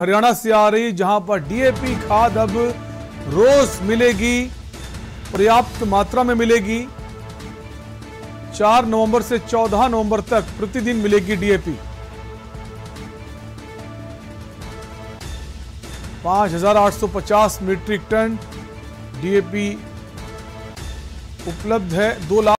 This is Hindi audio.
हरियाणा से आ रही, जहाँ पर डीएपी खाद अब रोज मिलेगी, पर्याप्त मात्रा में मिलेगी। 4 नवंबर से 14 नवंबर तक प्रतिदिन मिलेगी डीएपी पाँच हज़ार आठ सौ पचास मीट्रिक टन डीएपी उपलब्ध है, दो लाख